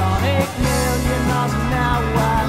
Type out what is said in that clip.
sonic million miles an hour.